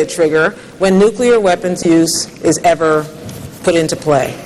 a trigger when nuclear weapons use is ever put into play?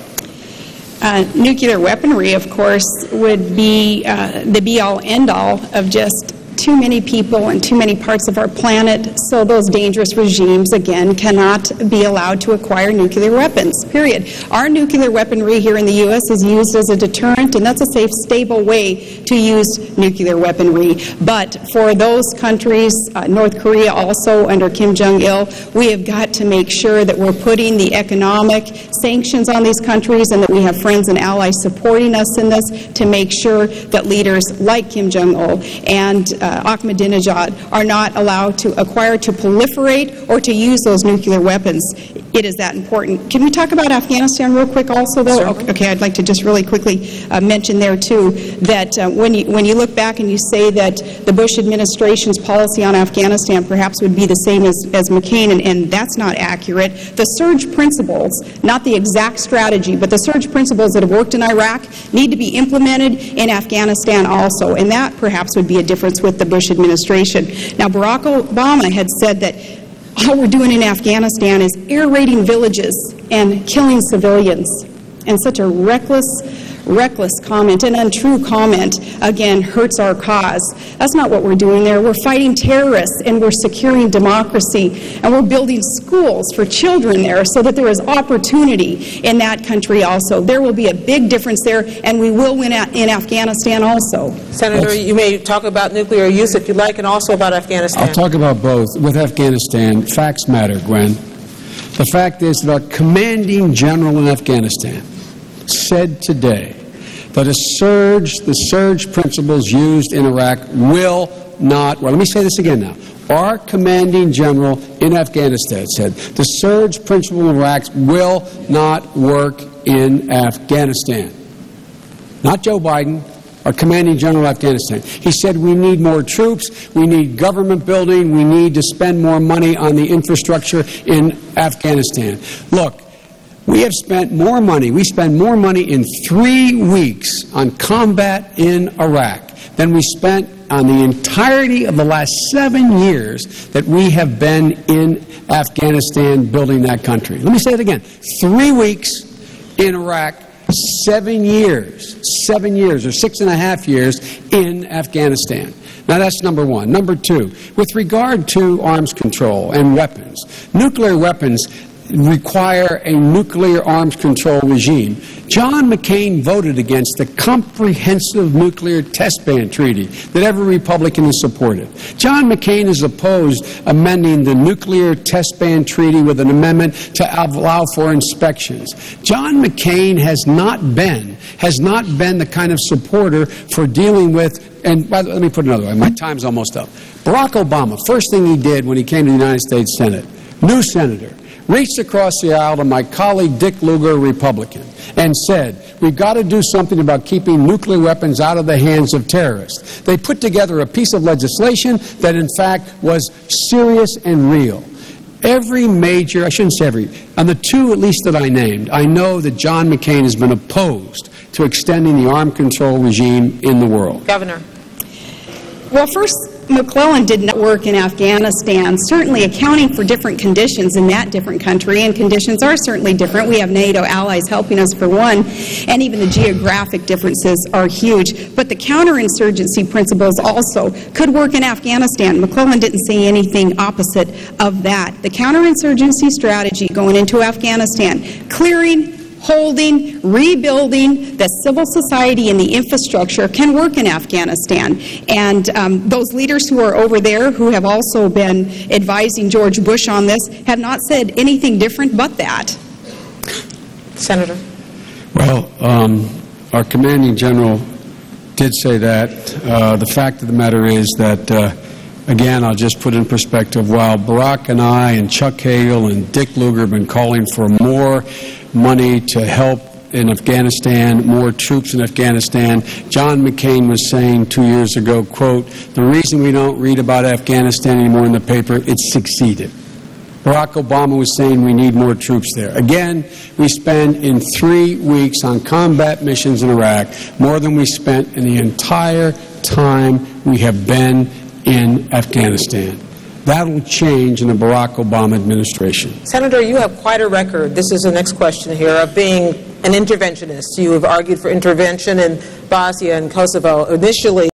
Uh, Nuclear weaponry, of course, would be uh, the be-all, end-all of just too many people and too many parts of our planet, so those dangerous regimes, again, cannot be allowed to acquire nuclear weapons, period. Our nuclear weaponry here in the U.S. is used as a deterrent, and that's a safe, stable way to use nuclear weaponry. But for those countries, uh, North Korea also under Kim Jong-il, we have got to make sure that we're putting the economic sanctions on these countries and that we have friends and allies supporting us in this to make sure that leaders like Kim Jong-il and uh, Uh, Ahmadinejad are not allowed to acquire, to proliferate, or to use those nuclear weapons. It is that important. Can we talk about Afghanistan real quick also, though? Certainly. Okay, I'd like to just really quickly uh, mention there, too, that uh, when, you, when you look back and you say that the Bush administration's policy on Afghanistan perhaps would be the same as, as McCain, and, and that's not accurate. The surge principles, not the exact strategy, but the surge principles that have worked in Iraq need to be implemented in Afghanistan also, and that perhaps would be a difference with the Bush administration. Now, Barack Obama had said that all we're doing in Afghanistan is air raiding villages and killing civilians. And such a reckless, reckless comment, an untrue comment, again, hurts our cause. That's not what we're doing there. We're fighting terrorists and we're securing democracy and we're building schools for children there so that there is opportunity in that country also. There will be a big difference there and we will win a- in Afghanistan also. Senator, you may talk about nuclear use if you like, and also about Afghanistan. I'll talk about both. With Afghanistan, facts matter, Gwen. The fact is that our commanding general in Afghanistan said today that a surge, the surge principles used in Iraq will not, well, let me say this again now. Our commanding general in Afghanistan said the surge principle in Iraq will not work in Afghanistan. Not Joe Biden, our commanding general of Afghanistan. He said we need more troops, we need government building, we need to spend more money on the infrastructure in Afghanistan. Look, we have spent more money, we spend more money in three weeks on combat in Iraq than we spent on the entirety of the last seven years that we have been in Afghanistan building that country. Let me say it again. Three weeks in Iraq, seven years, seven years or six and a half years in Afghanistan. Now that's number one. Number two, with regard to arms control and weapons, nuclear weapons require a nuclear arms control regime. John McCain voted against the comprehensive nuclear test ban treaty that every Republican has supported. John McCain has opposed amending the nuclear test ban treaty with an amendment to allow for inspections. John McCain has not been has not been the kind of supporter for dealing with and by the, let me put it another way. My time's almost up. Barack Obama, first thing he did when he came to the United States Senate, new senator, reached across the aisle to my colleague Dick Lugar, Republican, and said, We've got to do something about keeping nuclear weapons out of the hands of terrorists. They put together a piece of legislation that, in fact, was serious and real. Every major, I shouldn't say every, on the two at least that I named, I know that John McCain has been opposed to extending the arm control regime in the world. Governor. Well, first, McClellan did not work in Afghanistan, certainly accounting for different conditions in that different country, and conditions are certainly different. We have NATO allies helping us for one, and even the geographic differences are huge. But the counterinsurgency principles also could work in Afghanistan. McClellan didn't say anything opposite of that. The counterinsurgency strategy going into Afghanistan, clearing, holding, rebuilding the civil society and the infrastructure can work in Afghanistan. And um, those leaders who are over there, who have also been advising George Bush on this, have not said anything different but that. Senator. Well, um, our commanding general did say that. Uh, the fact of the matter is that, uh, again, I'll just put in perspective, while Barack and I and Chuck Hagel and Dick Lugar have been calling for more money to help in Afghanistan, more troops in Afghanistan. John McCain was saying two years ago, quote, the reason we don't read about Afghanistan anymore in the paper, it's succeeded. Barack Obama was saying we need more troops there. Again, we spend in three weeks on combat missions in Iraq more than we spent in the entire time we have been in Afghanistan. That'll change in the Barack Obama administration. Senator, you have quite a record, this is the next question here, of being an interventionist. You have argued for intervention in Bosnia and Kosovo initially